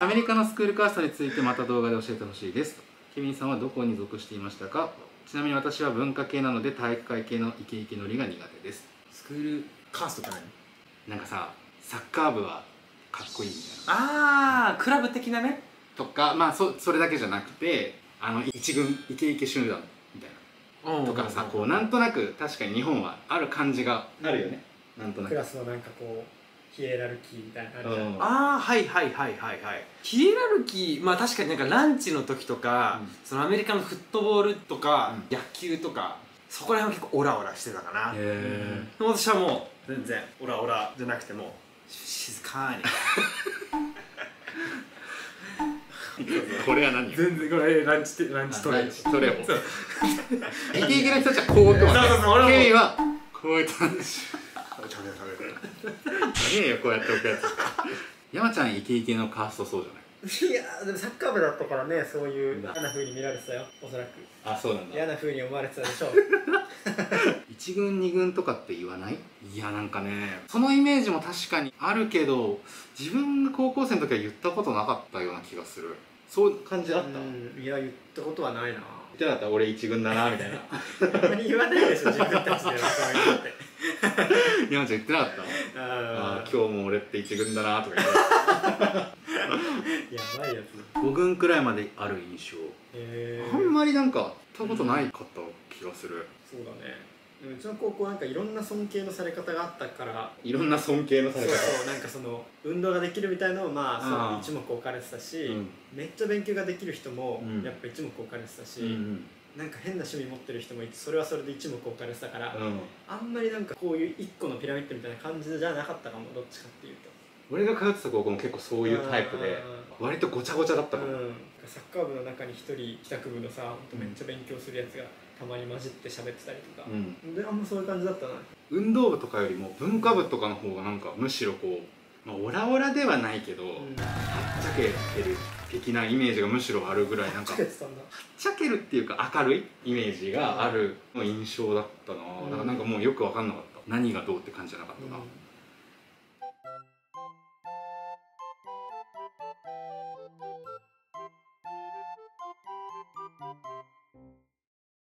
アメリカのスクールカーストについてまた動画で教えてほしいです。ケビンさんはどこに属していましたか？ちなみに私は文化系なので体育会系のイケイケノリが苦手です。スクールカーストって何？なんかさサッカー部はかっこいいみたいああクラブ的なね？なとかまあそそれだけじゃなくてあの一軍イケイケ集団みたいな。とかさこうなんとなく確かに日本はある感じがあるよね。なんとなクくラスのなんかこうヒエラルキーみたいなのあるじうん。ああはいはいはいはいはい。ヒエラルキーまあ確かになんかランチの時とか、うん。そのアメリカのフットボールとか、う野球とかそこら辺は結構オラオラしてたかな、へ私はもう全然オラオラじゃなくてもう静かに。えこれは何？よ全然これランチてランチトレーそれを。そう。イケイケの人たちはこういうことそうそうそう俺はこういう感じ食べる食べる何よこうやって置くやつ。山ちゃんイケイケのカーストそうじゃない？いやーでもサッカー部だったからねそういう嫌な風に見られてたよおそらく。あそうなん嫌な風に思われてたでしょ1 軍2軍とかって言わない？いやなんかねそのイメージも確かにあるけど自分が高校生の時は言ったことなかったような気がする。そういう感じあった、いや言ったことはないな。てなかった？俺1軍だなみたいな。あんまり言わないでしょ自分たちではそういうのって山ちゃん言ってなかった？ああー今日も俺って1軍だなとか言って。やばいやつ。5軍くらいまである印象。へえあんまりなんか行ったことないかった気がする。そうだねうちの高校なんかいろんな尊敬のされ方があったから。いろんな尊敬のさそうれ方。そうなんかその運動ができるみたいのをまあ一目置かれてたし、うん。めっちゃ勉強ができる人もうん。やっぱ一目置かれてたし、うんなんか変な趣味持ってる人もいてそれはそれで一目置かれてたから、うん、うん、あんまりなんかこういう一個のピラミッドみたいな感じじゃなかったかもどっちかっていうと。俺が通ってた高校も結構そういうタイプで割とごちゃごちゃだったも。ん、うん、サッカー部の中に一人帰宅部のさめっちゃ勉強するやつがたまに混じって喋ってたりとか、うん。であんまそういう感じだったな。運動部とかよりも文化部とかの方がなんかむしろこう、まあ、オラオラではないけど、はっちゃけてる的なイメージがむしろあるぐらいなんかはっちゃけるっていうか明るいイメージがあるの印象だったな、うん。だからなんかもうよく分かんなかった。何がどうって感じじゃなかったな、うん